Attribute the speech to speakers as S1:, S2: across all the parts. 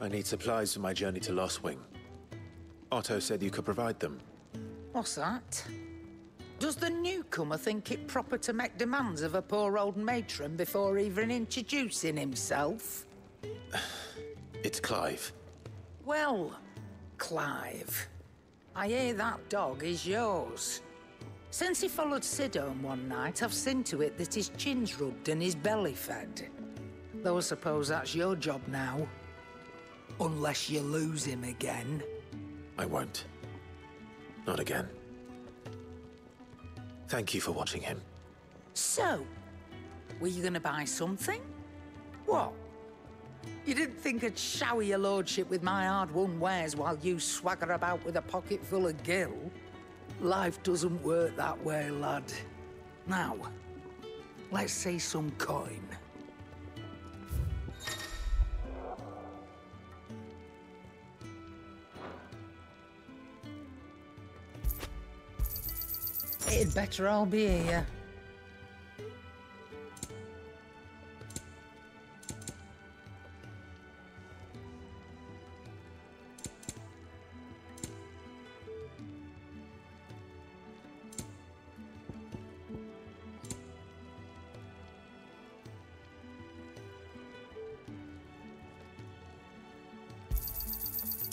S1: I need supplies for my journey to Lostwing. Otto said you could provide them.
S2: What's that? Does the newcomer think it proper to make demands of a poor old matron before even introducing himself?
S1: It's Clive.
S2: Well, Clive, I hear that dog is yours. Since he followed Sid home one night, I've seen to it that his chin's rubbed and his belly fed. Though I suppose that's your job now. Unless you lose him again.
S1: I won't. Not again. Thank you for watching him.
S2: So, were you gonna buy something? What? You didn't think I'd shower your lordship with my hard-won wares while you swagger about with a pocket full of gill? Life doesn't work that way, lad. Now, let's see some coin. It'd better all be here.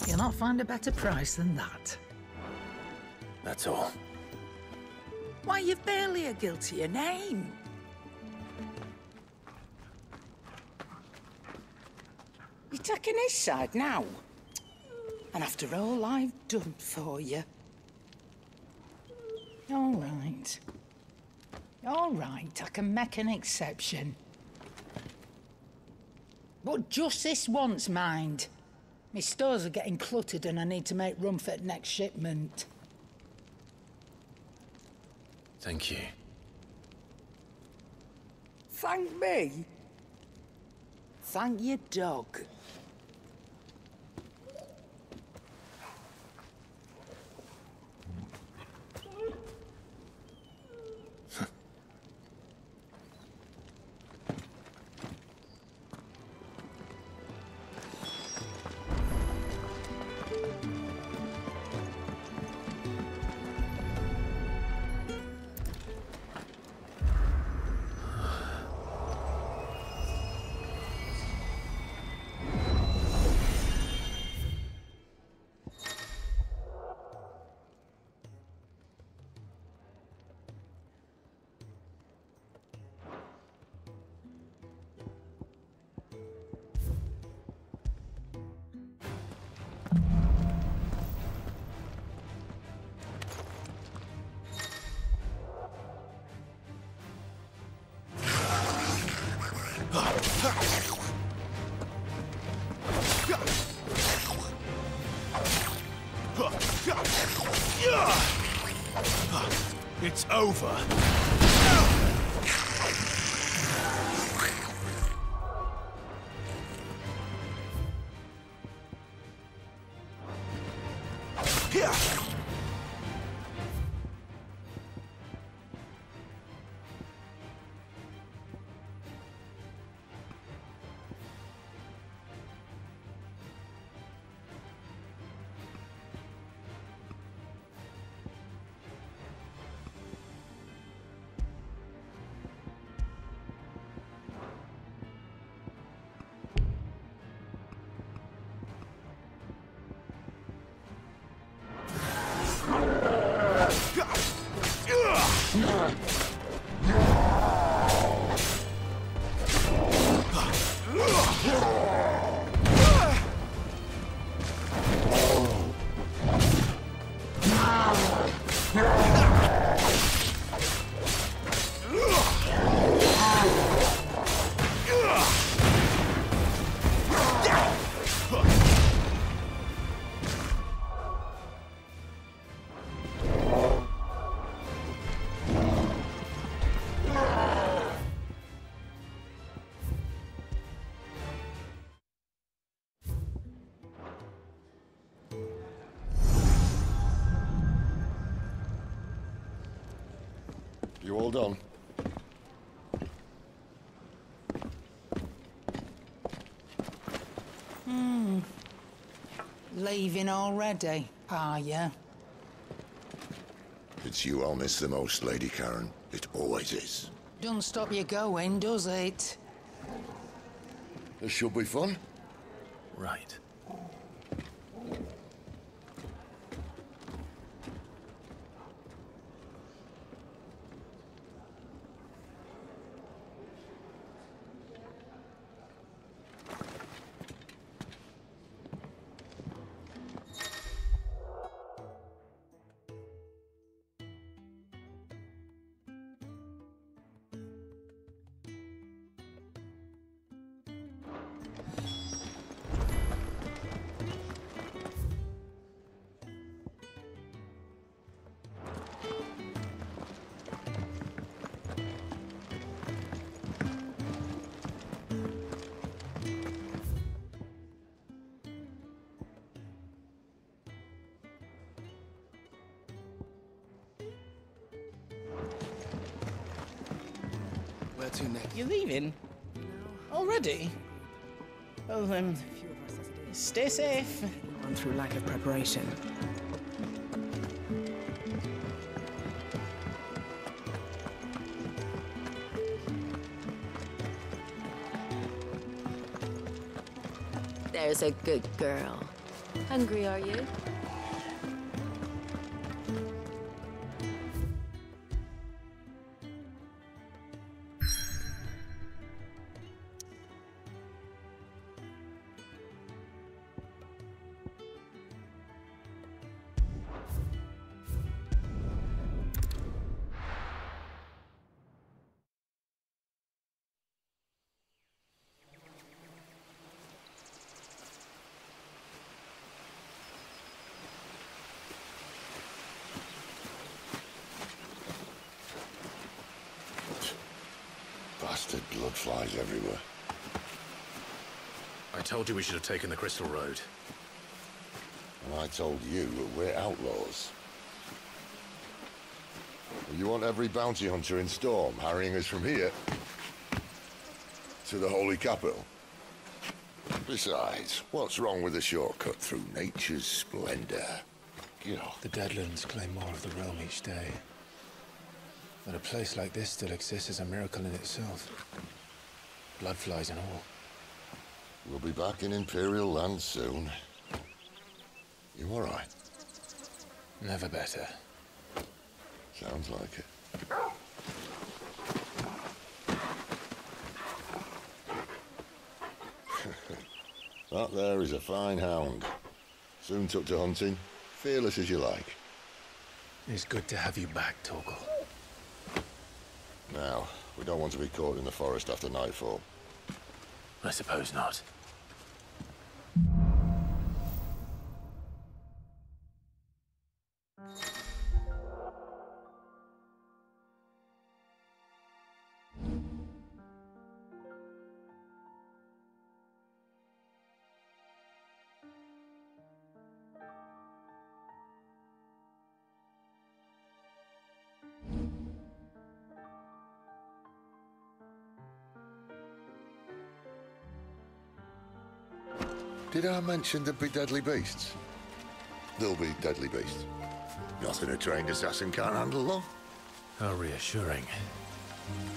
S2: You'll not find a better price than that.
S1: That's all.
S2: Why, you've barely a guiltier name. You're taking his side now? And after all I've done for you. All right. All right, I can make an exception. But just this once, mind. My stores are getting cluttered and I need to make room for the next shipment.
S1: Thank you.
S2: Thank me? Thank your dog.
S3: It's over.
S4: You all done?
S2: Leaving already, are you?
S4: It's you I'll miss the most, Lady Karen. It always is.
S2: Don't stop you going, does it?
S4: This should be fun.
S1: Right.
S3: Where to next?
S5: You're leaving? Already? Well, um, stay safe.
S6: on through lack of preparation.
S7: There's a good girl. Hungry, are you?
S4: Flies everywhere.
S1: I told you we should have taken the Crystal Road.
S4: And I told you that we're outlaws. You want every bounty hunter in Storm harrying us from here to the Holy Capital? Besides, what's wrong with a shortcut through nature's splendor? You
S1: The Deadlands claim more of the realm each day. That a place like this still exists is a miracle in itself. Bloodflies and all.
S4: we'll be back in Imperial land soon. You all right?
S1: Never better.
S4: Sounds like it. that there is a fine hound. Soon took to hunting. Fearless as you like.
S1: It's good to have you back, Torgal.
S4: Now, we don't want to be caught in the forest after nightfall.
S1: I suppose not.
S4: Did I mention there'd be deadly beasts? There'll be deadly beasts. Nothing a trained assassin can't handle, though.
S1: How reassuring.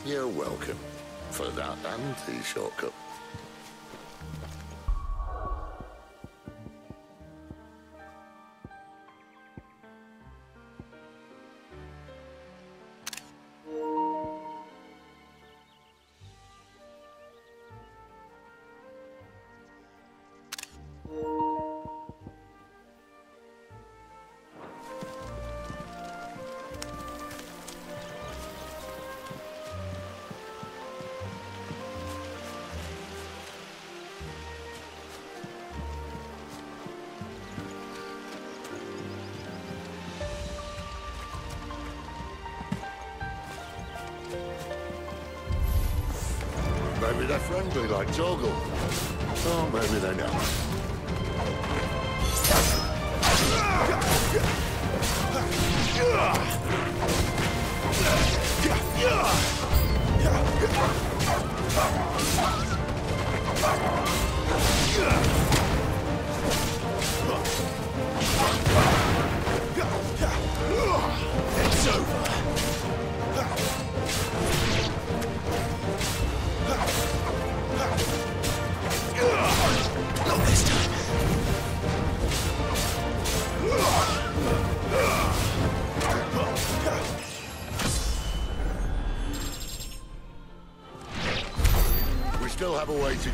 S4: You're welcome. For that and the shortcut. Friendly way to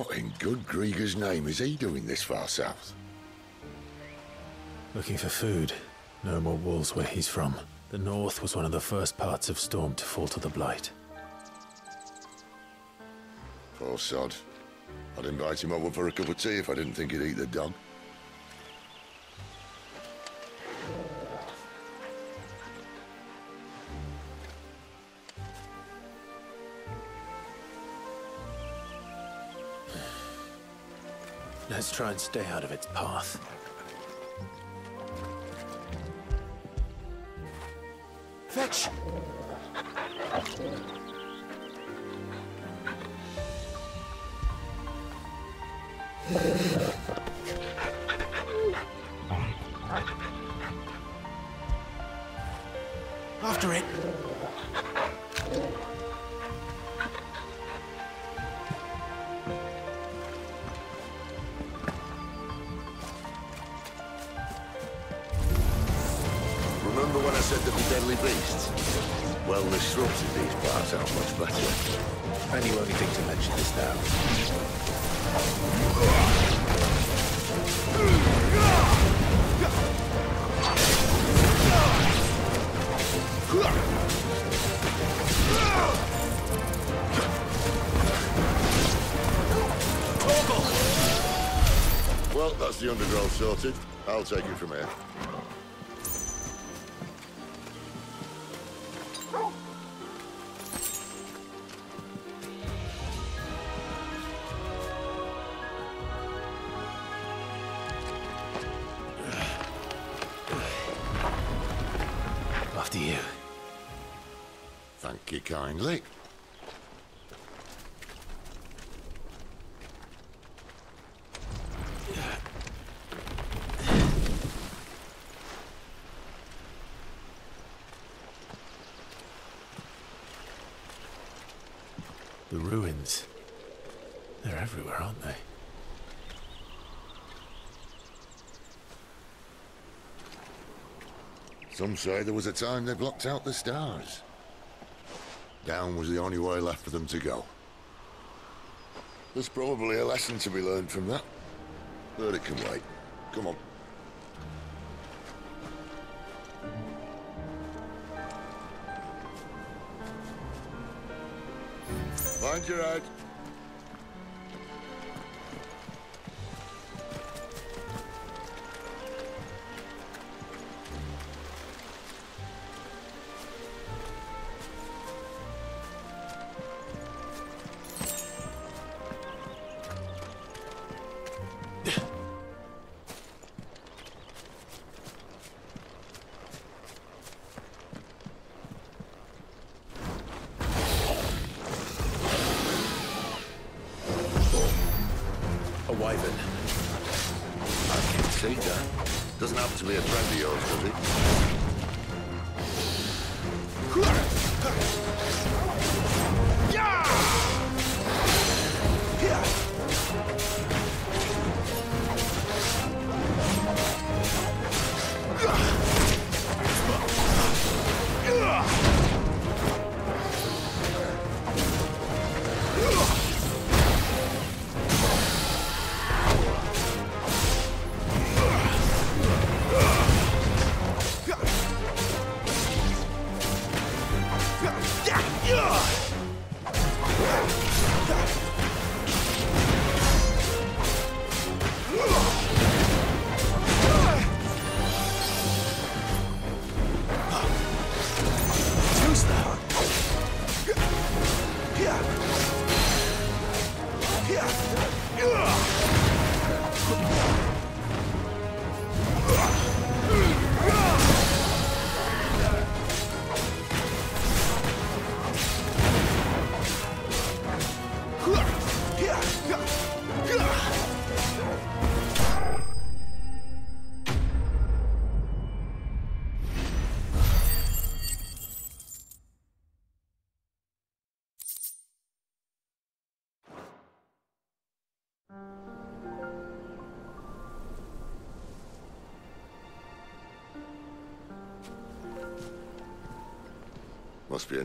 S4: What in good Greagor's name is he doing this far south?
S1: Looking for food. No more wolves where he's from. The north was one of the first parts of Storm to fall to the Blight.
S4: Poor sod. I'd invite him over for a cup of tea if I didn't think he'd eat the dog.
S1: Try and stay out of its path.
S3: Fetch!
S4: Undergrowth sorted. I'll take it from here. Some say there was a time they blocked out the stars. Down was the only way left for them to go. There's probably a lesson to be learned from that. But it can wait. Come on. Mind your head.
S1: Wyvern.
S4: I can't see that. Doesn't happen to be a friend of yours, does it?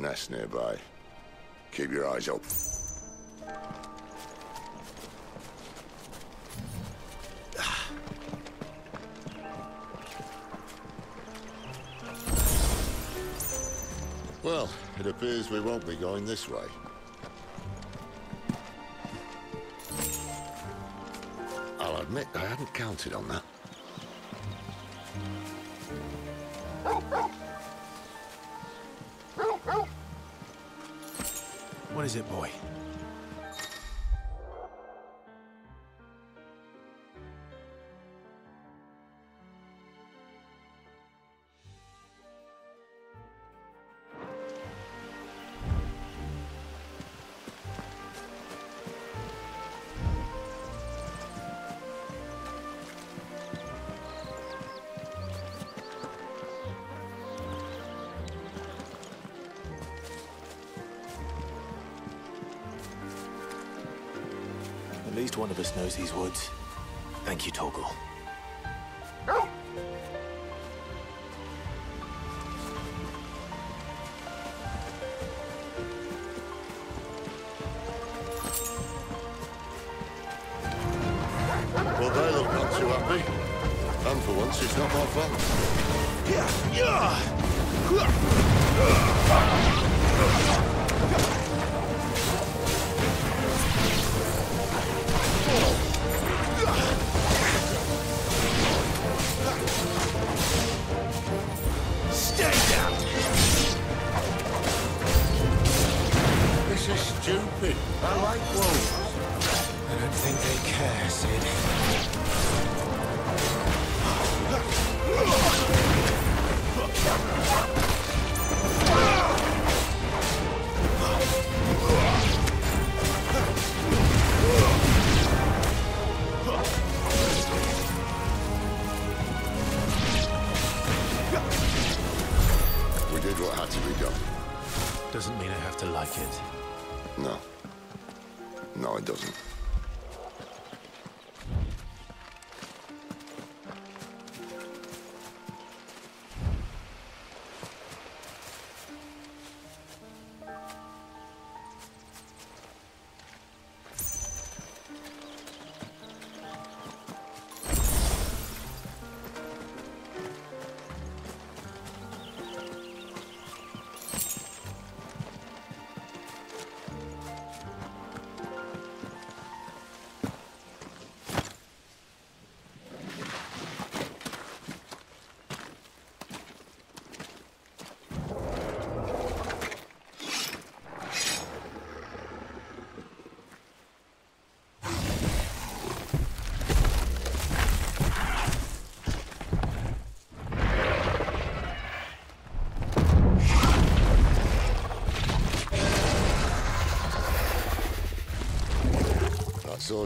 S4: Nest nearby. Keep your eyes open. Well, it appears we won't be going this way. I'll admit I hadn't counted on that.
S3: Is it, boy? These woods.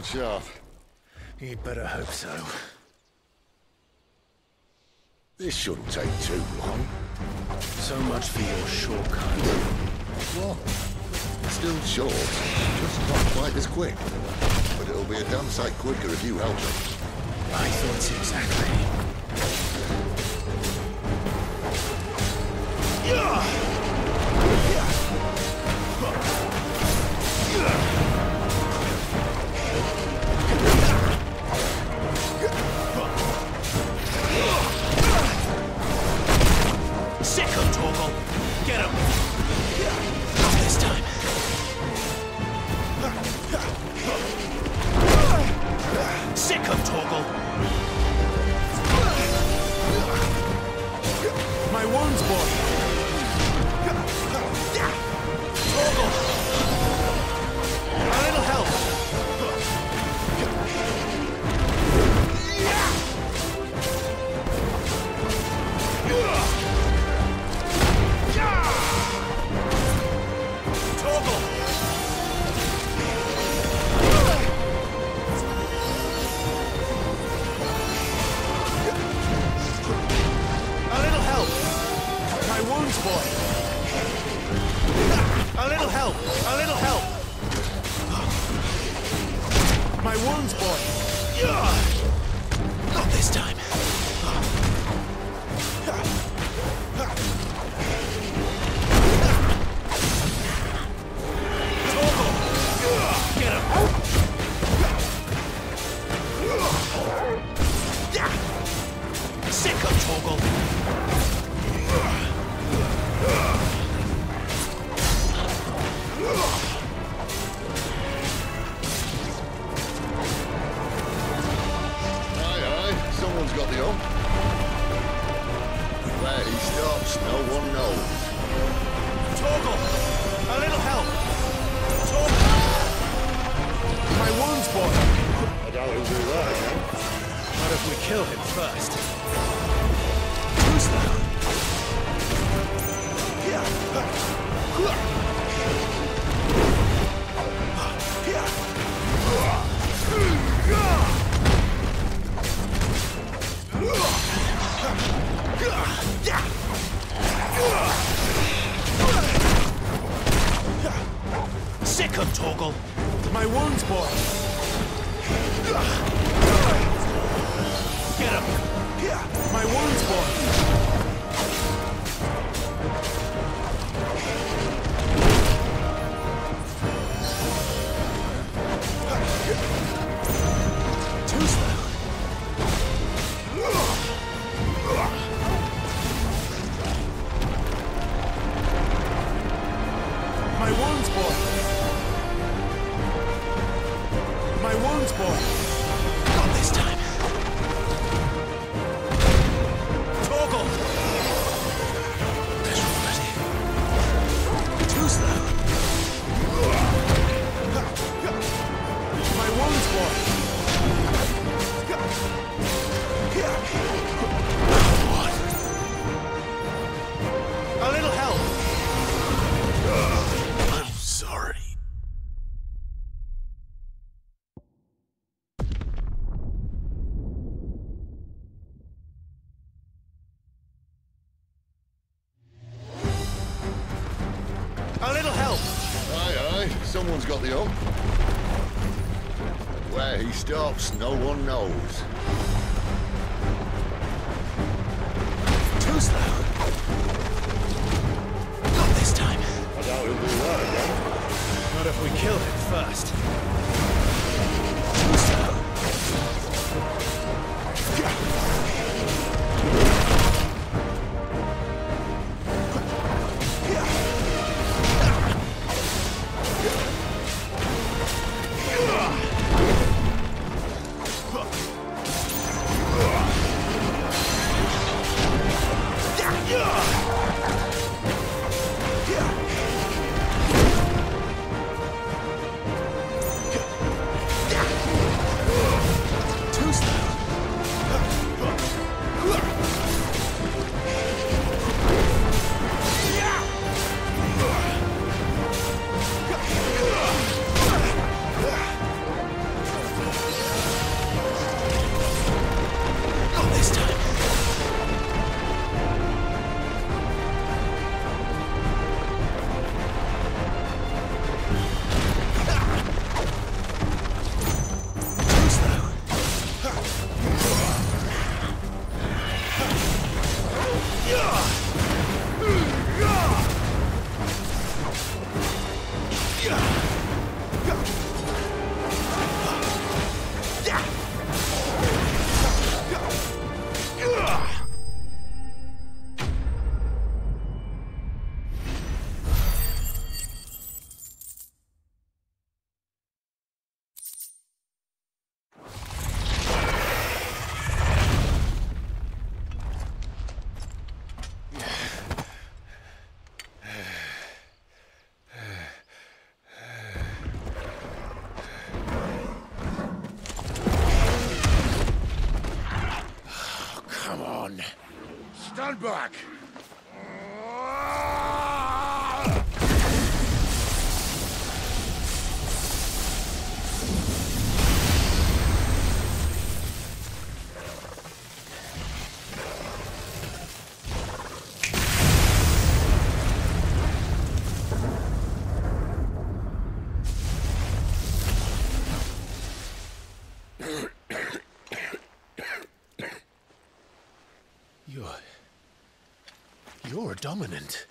S4: That sword.
S1: You'd better hope so.
S4: This shouldn't take too long.
S1: So much for your shortcut.
S4: What? Still short, just not quite as quick. But it'll be a damn sight quicker if you help me.
S1: I thought exactly.
S4: Got the. Where he stops, no one knows.
S1: You're dominant.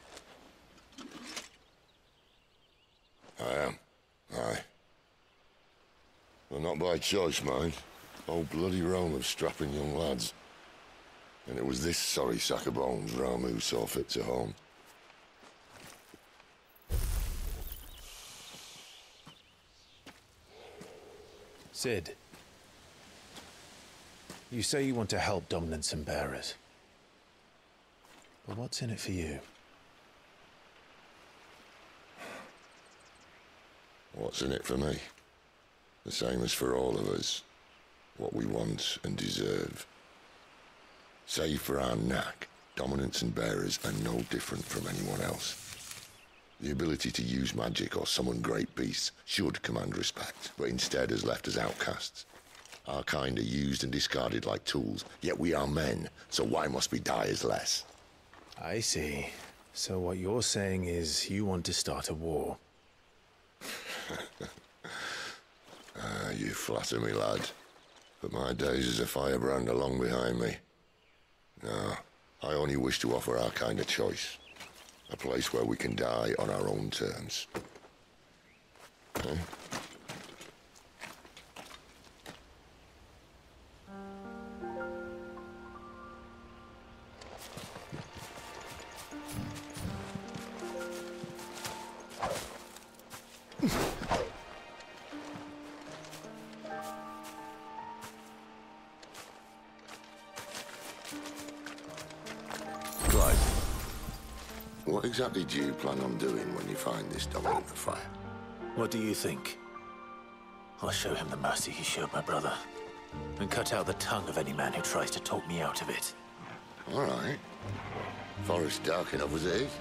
S4: I am. Aye. Well, not by choice, mind. Old bloody Rome of strapping young lads. And it was this sorry sack of bones Ramuh saw fit to home.
S1: Sid. You say you want to help dominants and bearers. But what's in it for you?
S4: What's in it for me? The same as for all of us. What we want and deserve. Save for our knack, dominants and bearers are no different from anyone else. The ability to use magic or summon great beasts should command respect, but instead has left us outcasts. Our kind are used and discarded like tools, yet we are men, so why must we die as less?
S1: I see. So what you're saying is you want to start a war.
S4: Ah, you flatter me, lad. But my days as a firebrand are long behind me. No, I only wish to offer our kind of choice. A place where we can die on our own terms. Eh? Clive, what exactly do you plan on doing when you find this dog in the fire?
S1: What do you think? I'll show him the mercy he showed my brother. And cut out the tongue of any man who tries to talk me out of it.
S4: All right. Forest dark enough as it is.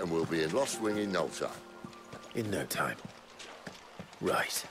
S4: And we'll be in Lostwing in no time.
S1: In no time. Right.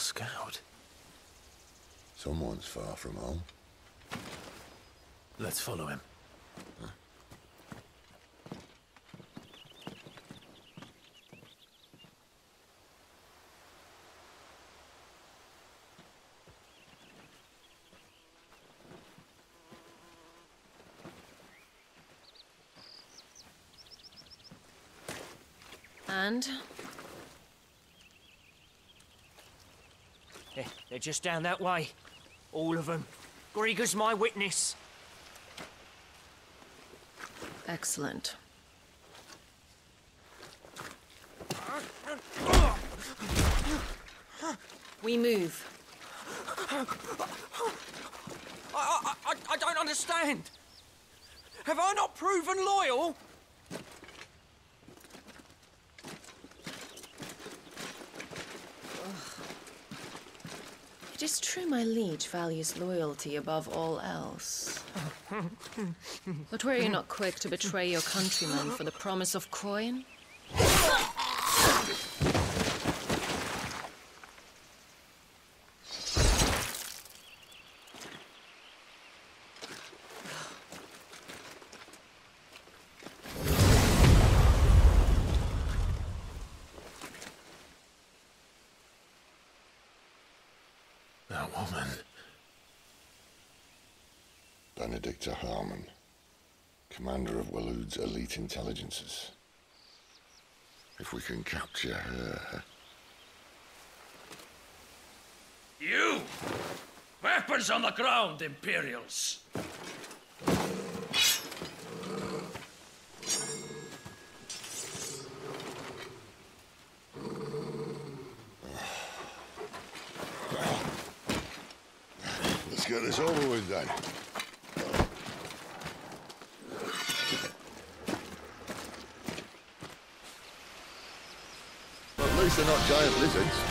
S3: Scout?
S4: Someone's far from home.
S3: Let's follow him.
S7: And?
S8: They're, they're just down that way. All of them. Greagor's my witness.
S7: Excellent. We move.
S8: I, I, I, I don't understand. Have I not proven loyal?
S7: Is true my liege values loyalty above all else. but were you not quick to betray your countrymen for the promise of coin?
S3: That woman.
S4: Benedikta Harman, commander of Waloed's elite intelligences. If we can capture her,
S9: You! Weapons on the ground, Imperials!
S4: let's get this over with then. Well, at least they're not giant lizards.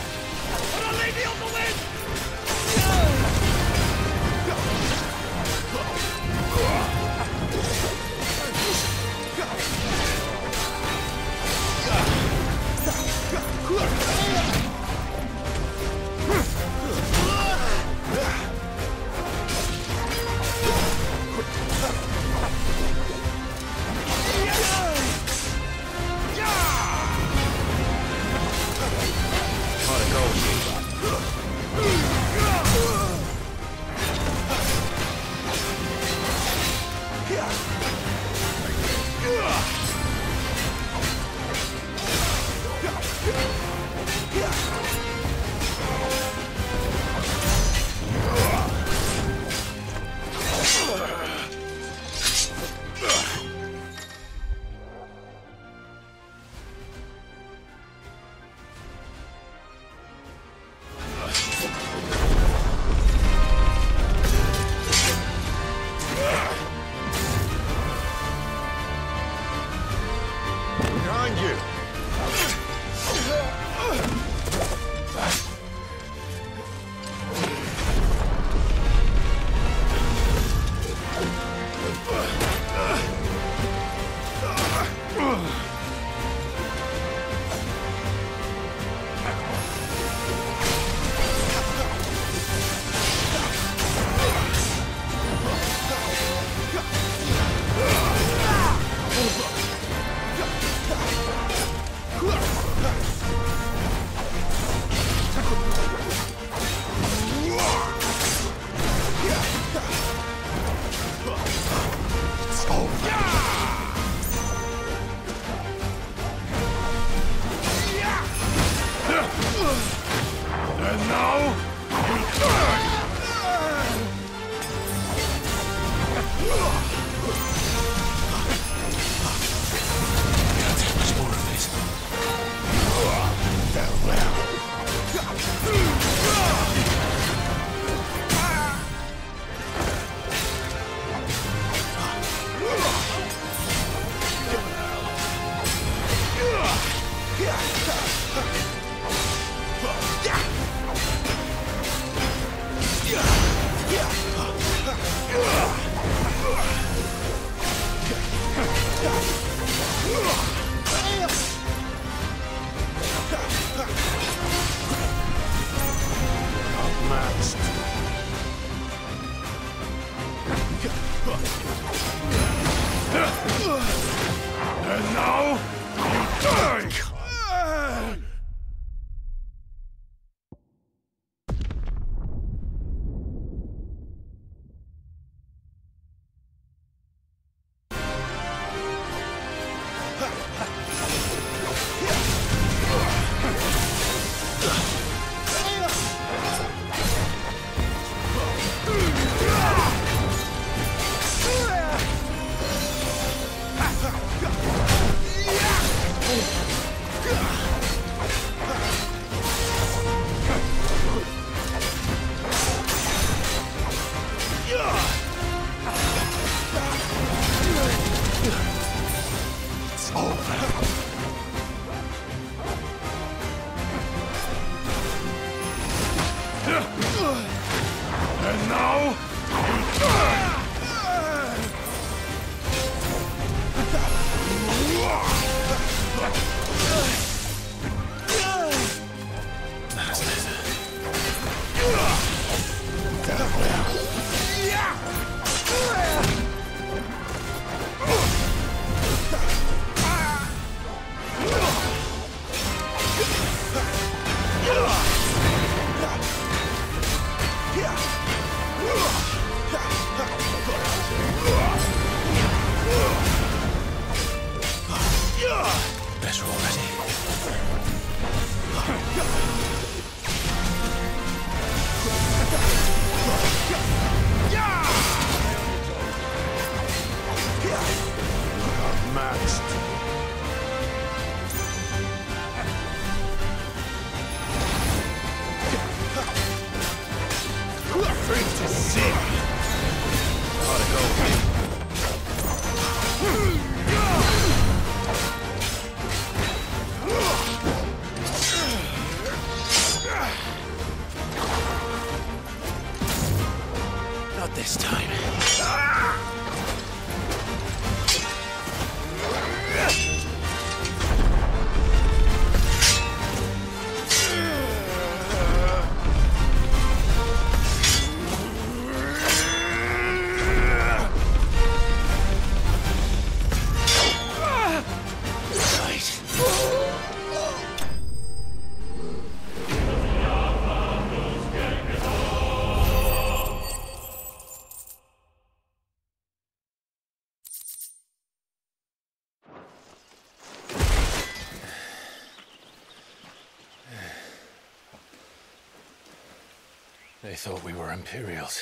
S1: They thought we were Imperials.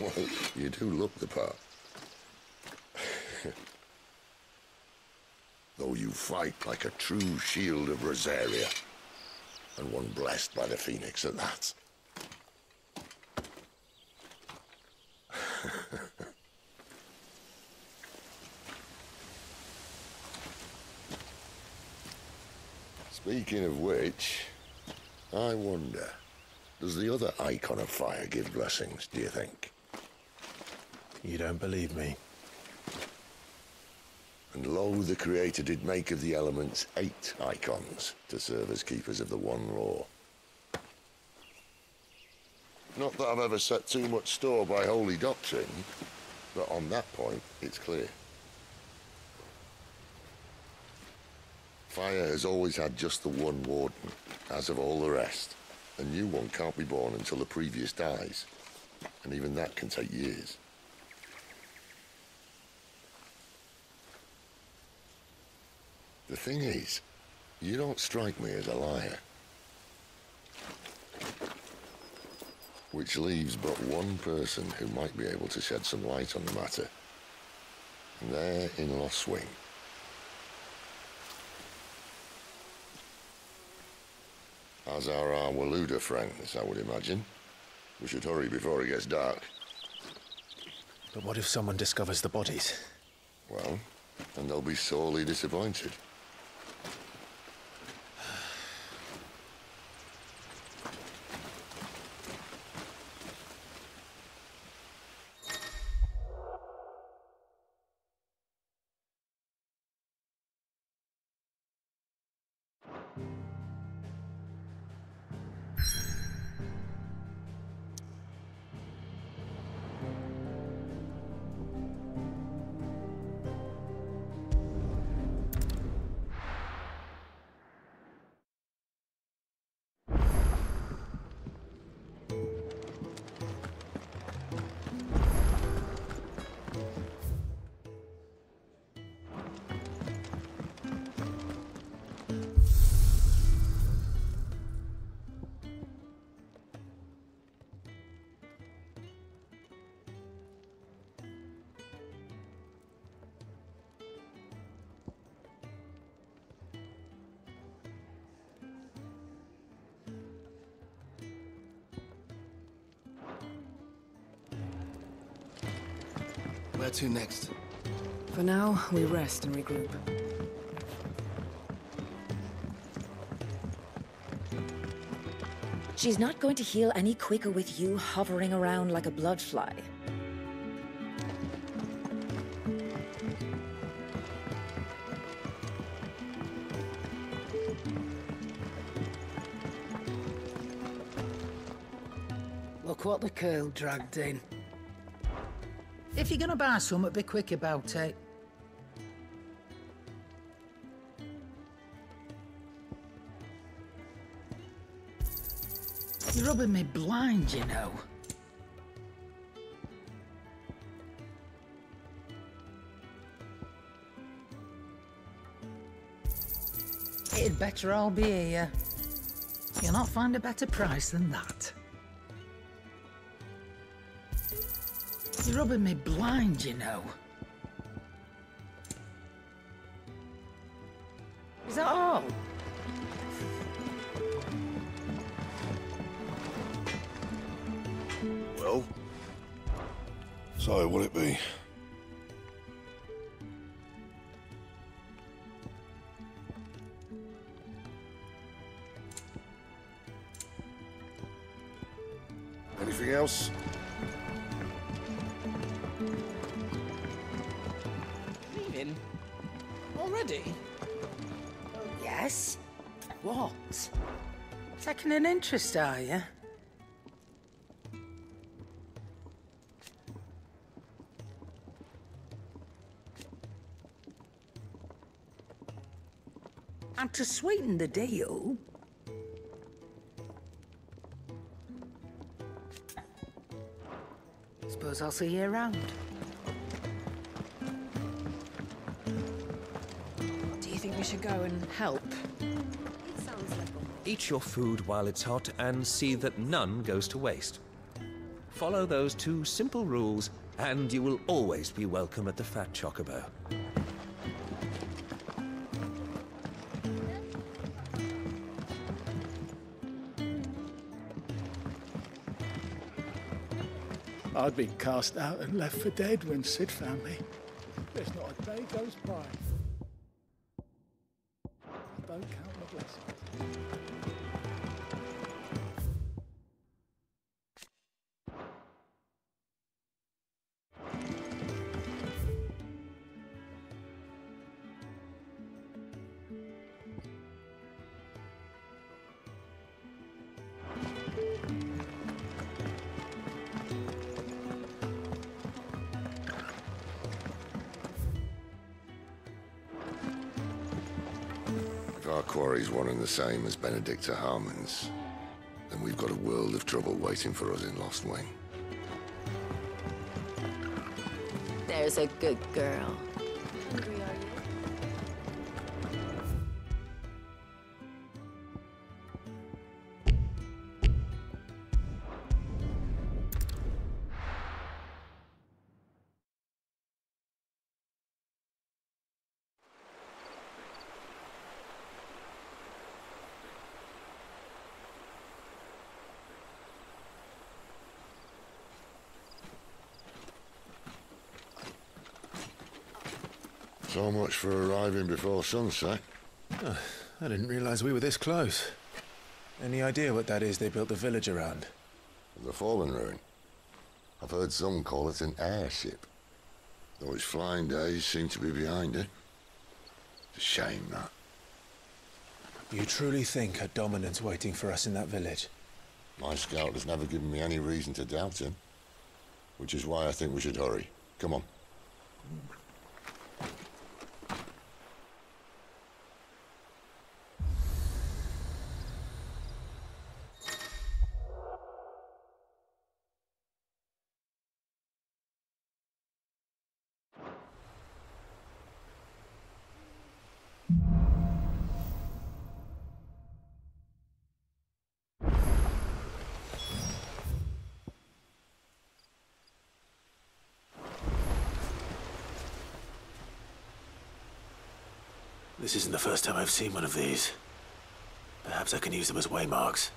S4: Well, you do look the part. Though you fight like a true shield of Rosaria. And one blessed by the Phoenix at that. Speaking of which, I wonder, does the other icon of fire give blessings, do you think?
S1: You don't believe me?
S4: And lo, the Creator did make of the elements eight icons to serve as keepers of the One Law. Not that I've ever set too much store by holy doctrine, but on that point, it's clear. Fire has always had just the one warden, as of all the rest. A new one can't be born until the previous dies, and even that can take years. The thing is, you don't strike me as a liar. Which leaves but one person who might be able to shed some light on the matter. And they're in Lostwing. As are our Waloeder friends, I would imagine. We should hurry before it gets dark.
S1: But what if someone discovers the bodies?
S4: Well, and they'll be sorely disappointed.
S10: To next?
S6: For now, we rest and regroup.
S11: She's not going to heal any quicker with you hovering around like a bloodfly.
S2: Look what the curl dragged in. If you're gonna buy some, be quick about it. You're rubbing me blind, you know. It'd better all be here. You'll not find a better price than that. Rubbing me blind, you know. Is that all?
S4: Well? So, will it be?
S2: Interest, are you? And to sweeten the deal, suppose I'll see you around.
S6: Do you think we should go and help?
S12: Eat your food while it's hot and see that none goes to waste. Follow those two simple rules, and you will always be welcome at the Fat Chocobo.
S9: I'd been cast out and left for dead when Sid found me. There's not a day goes by.
S4: The same as Benedikta Harman's, then we've got a world of trouble waiting for us in Lostwing.
S7: There's a good girl.
S4: For arriving before sunset.
S1: Oh, I didn't realize we were this close. Any idea what that is they built the village around?
S4: The Fallen Ruin. I've heard some call it an airship. Though its flying days seem to be behind it. It's a shame, that.
S1: You truly think a dominant's waiting for us in that village?
S4: My scout has never given me any reason to doubt him. Which is why I think we should hurry. Come on.
S3: First time I've seen one of these. Perhaps I can use them as waymarks.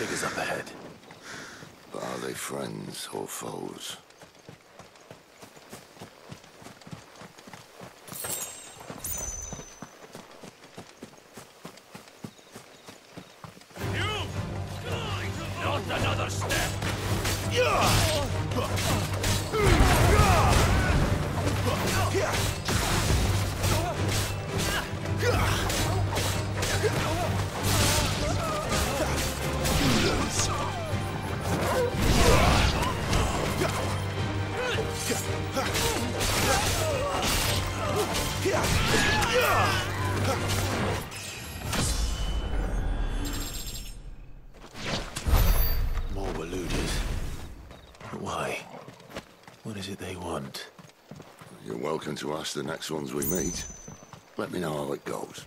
S3: Figures up ahead.
S4: But are they friends or foes? To ask the next ones we meet. Let me know how it goes.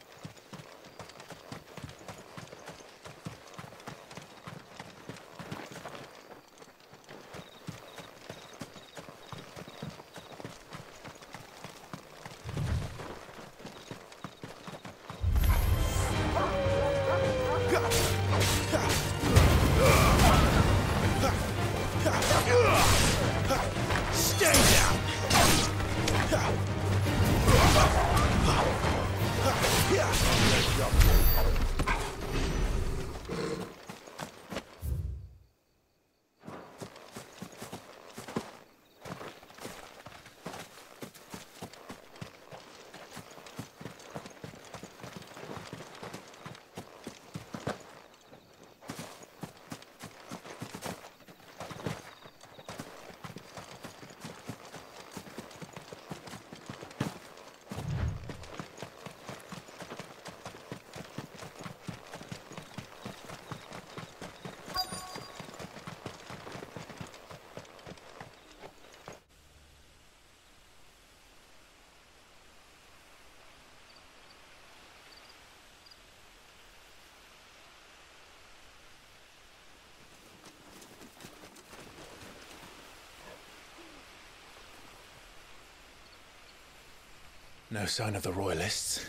S1: No sign of the Royalists.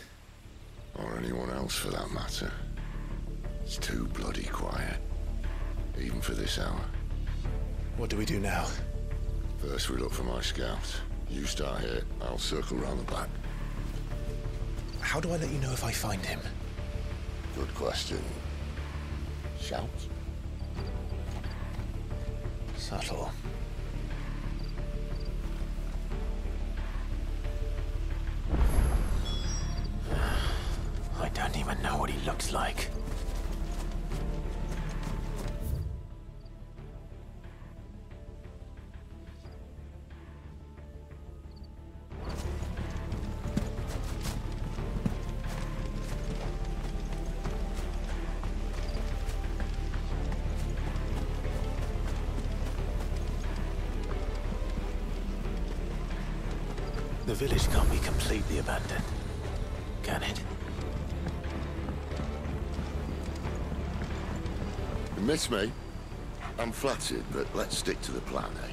S4: Or anyone else for that matter. It's too bloody quiet. Even for this hour.
S1: What do we do now?
S4: First we look for my scouts. You start here, I'll circle round the back.
S1: How do I let you know if I find him?
S4: Good question. Shout?
S1: Subtle.
S3: The village can't be completely abandoned, can it?
S4: You miss me? I'm flattered, but let's stick to the plan, eh?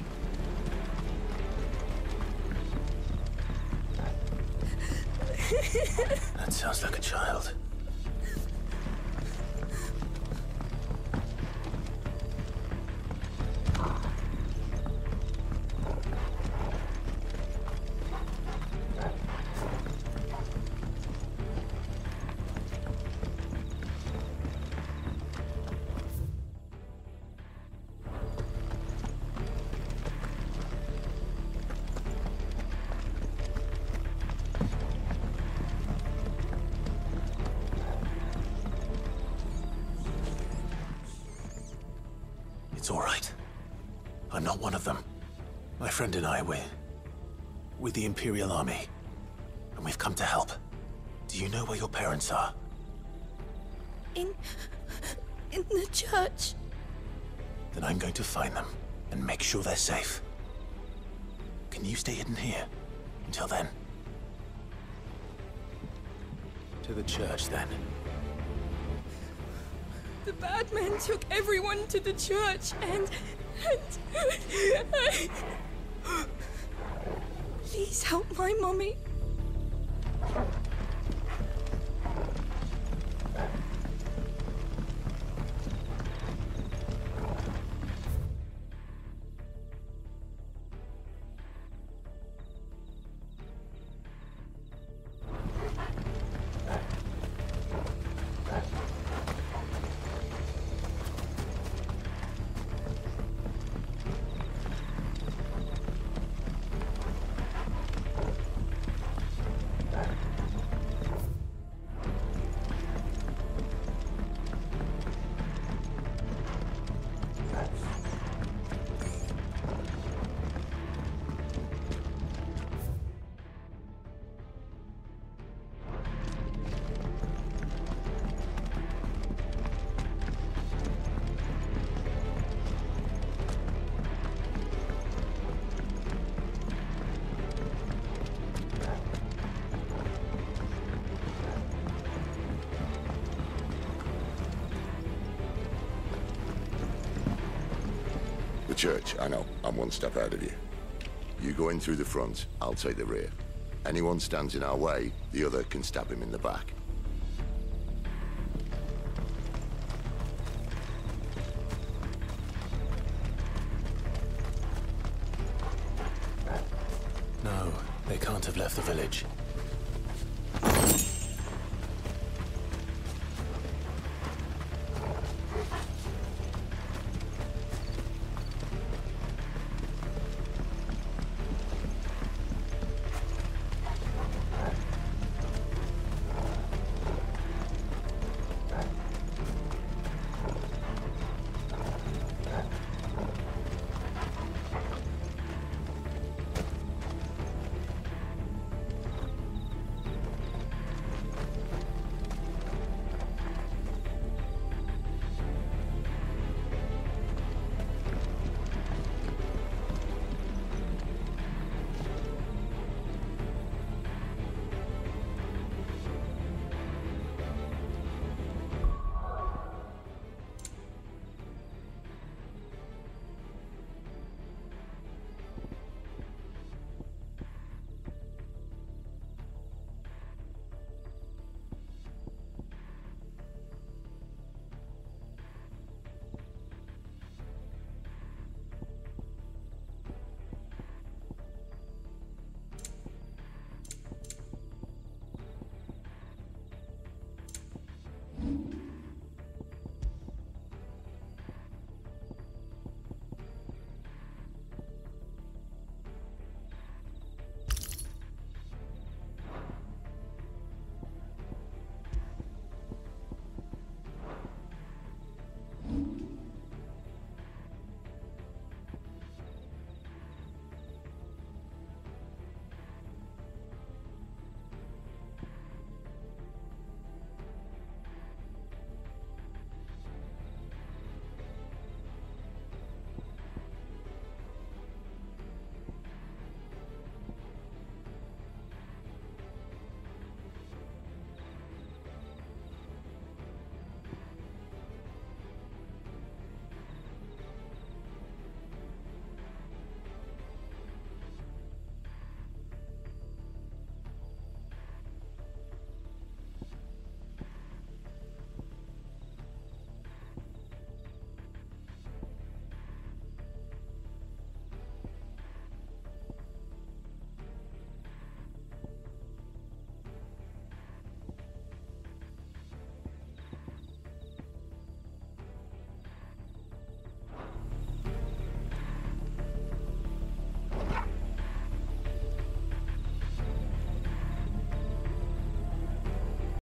S3: That sounds like a child. And I, we're with the Imperial Army. And we've come to help. Do you know where your parents are?
S10: In. in the church.
S1: Then I'm going to find them and make sure they're safe. Can you stay hidden here until then? To the church, then.
S10: The bad men took everyone to the church and. and. Please help my mommy.
S4: Church, I know. I'm one step ahead of you. You go in through the front, I'll take the rear. Anyone stands in our way, the other can stab him in the back.